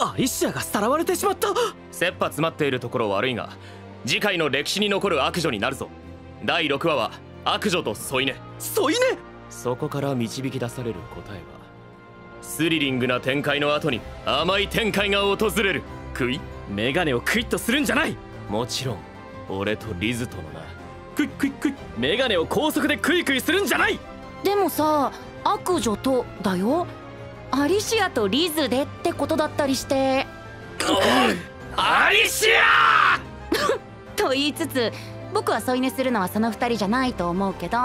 アリシアがさらわれてしまった。切羽詰まっているところ悪いが次回の歴史に残る悪女になるぞ。第6話は悪女と添い寝。添い寝？そこから導き出される答えはスリリングな展開の後に甘い展開が訪れる。クイメガネをクイッとするんじゃない。もちろん俺とリズとのな。クイックイックイッメガネを高速でクイクイするんじゃない。でもさ悪女とだよアリシアとリズでってことだったりして。アリシア！と言いつつ僕は添い寝するのはその2人じゃないと思うけど